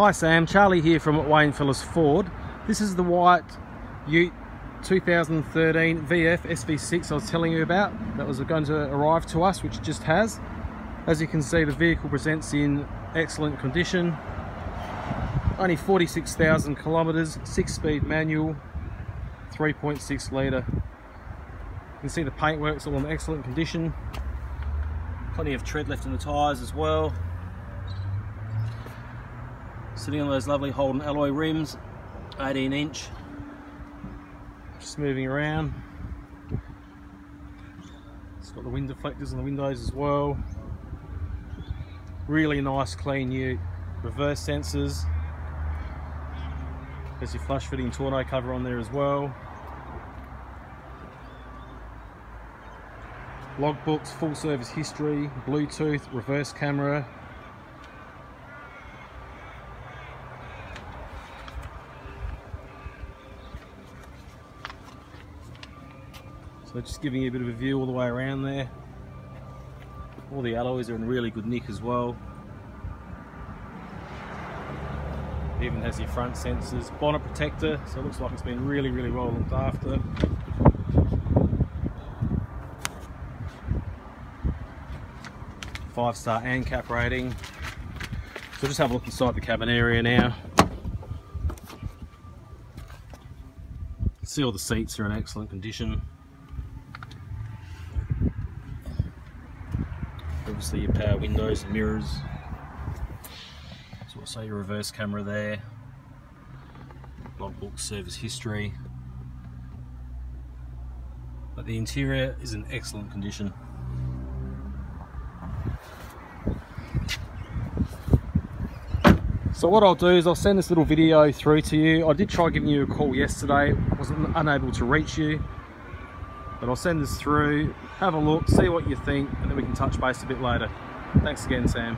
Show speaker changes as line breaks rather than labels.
Hi Sam, Charlie here from Wayne Phillis Ford. This is the white Ute 2013 VF SV6 I was telling you about that was going to arrive to us which just has. As you can see the vehicle presents in excellent condition. Only 46,000 kilometres, 6 speed manual, 3.6 litre. You can see the paintwork's all in excellent condition. Plenty of tread left in the tyres as well. Sitting on those lovely Holden alloy rims, 18 inch. Just moving around. It's got the wind deflectors on the windows as well. Really nice clean new reverse sensors. There's your flush fitting tonneau cover on there as well. Logbooks, full service history, Bluetooth, reverse camera, So just giving you a bit of a view all the way around there. All the alloys are in really good nick as well. Even has your front sensors, bonnet protector, so it looks like it's been really, really well looked after. Five star ANCAP rating. So just have a look inside the cabin area now. See all the seats are in excellent condition. Obviously your power windows and mirrors. So also your reverse camera there. Logbook service history. But the interior is in excellent condition. So what I'll do is I'll send this little video through to you. I did try giving you a call yesterday, wasn't unable to reach you but I'll send this through, have a look, see what you think, and then we can touch base a bit later. Thanks again, Sam.